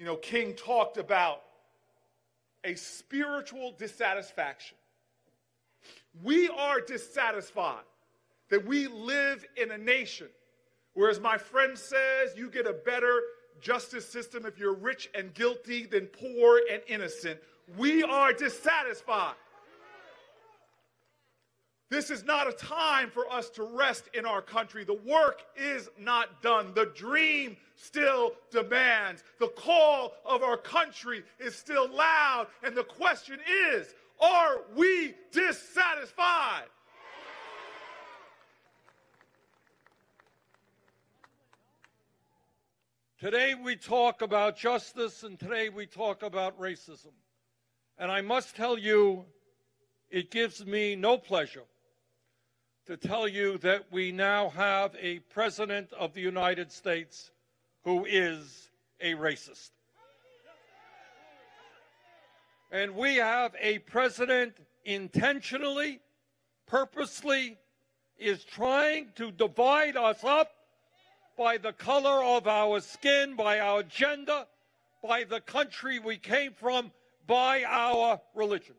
You know, King talked about a spiritual dissatisfaction. We are dissatisfied that we live in a nation where, as my friend says, you get a better justice system if you're rich and guilty than poor and innocent. We are dissatisfied. This is not a time for us to rest in our country. The work is not done. The dream still demands. The call of our country is still loud. And the question is are we dissatisfied? Today we talk about justice and today we talk about racism. And I must tell you, it gives me no pleasure to tell you that we now have a President of the United States who is a racist. And we have a president intentionally, purposely, is trying to divide us up by the color of our skin, by our gender, by the country we came from, by our religion.